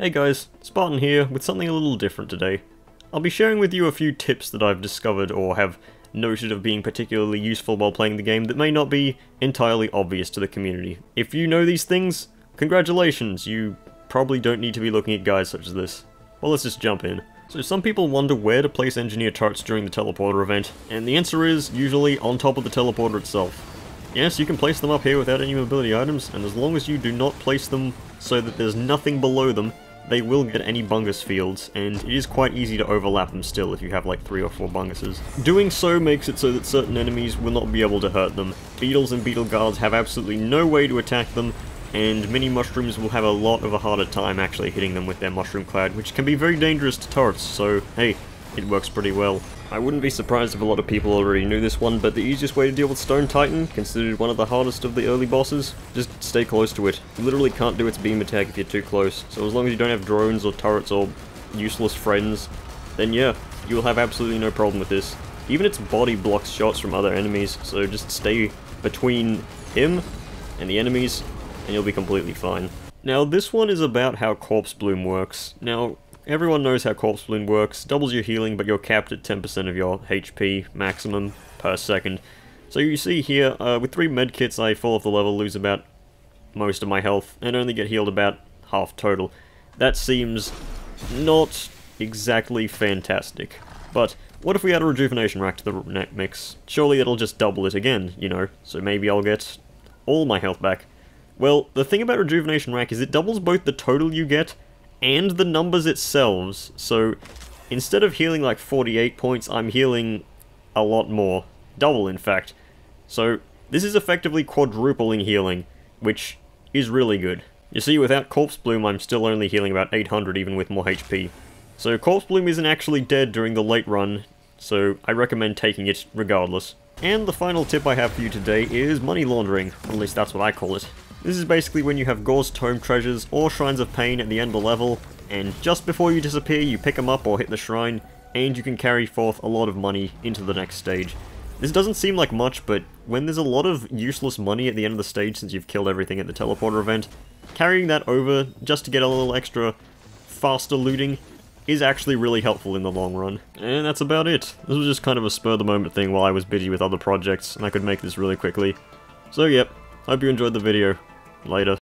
Hey guys, Spartan here with something a little different today. I'll be sharing with you a few tips that I've discovered or have noted of being particularly useful while playing the game that may not be entirely obvious to the community. If you know these things, congratulations, you probably don't need to be looking at guides such as this. Well, let's just jump in. So some people wonder where to place engineer turrets during the teleporter event, and the answer is usually on top of the teleporter itself. Yes, you can place them up here without any mobility items, and as long as you do not place them so that there's nothing below them, they will get any bungus fields, and it is quite easy to overlap them still if you have like three or four bunguses. Doing so makes it so that certain enemies will not be able to hurt them. Beetles and beetle guards have absolutely no way to attack them, and mini mushrooms will have a lot of a harder time actually hitting them with their mushroom cloud, which can be very dangerous to turrets, so hey, it works pretty well. I wouldn't be surprised if a lot of people already knew this one, but the easiest way to deal with Stone Titan, considered one of the hardest of the early bosses, just stay close to it. You literally can't do its beam attack if you're too close, so as long as you don't have drones or turrets or useless friends, then yeah, you'll have absolutely no problem with this. Even its body blocks shots from other enemies, so just stay between him and the enemies, and you'll be completely fine. Now, this one is about how Corpse Bloom works. Now, Everyone knows how Corpse Bloom works, doubles your healing but you're capped at 10% of your HP maximum per second. So you see here, uh, with 3 medkits I fall off the level, lose about most of my health, and only get healed about half total. That seems not exactly fantastic. But what if we add a rejuvenation rack to the mix? Surely it'll just double it again, you know, so maybe I'll get all my health back. Well, the thing about rejuvenation rack is it doubles both the total you get and the numbers itself. So instead of healing like 48 points, I'm healing a lot more. Double, in fact. So this is effectively quadrupling healing, which is really good. You see, without Corpse Bloom, I'm still only healing about 800 even with more HP. So Corpse Bloom isn't actually dead during the late run, so I recommend taking it regardless. And the final tip I have for you today is money laundering, at least that's what I call it. This is basically when you have Ghor's Tome treasures or Shrines of Pain at the end of the level, and just before you disappear you pick them up or hit the shrine, and you can carry forth a lot of money into the next stage. This doesn't seem like much, but when there's a lot of useless money at the end of the stage since you've killed everything at the teleporter event, carrying that over just to get a little extra faster looting is actually really helpful in the long run. And that's about it. This was just kind of a spur-of-the-moment thing while I was busy with other projects, and I could make this really quickly. So yep, hope you enjoyed the video. Later.